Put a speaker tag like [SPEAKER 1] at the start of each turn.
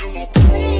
[SPEAKER 1] you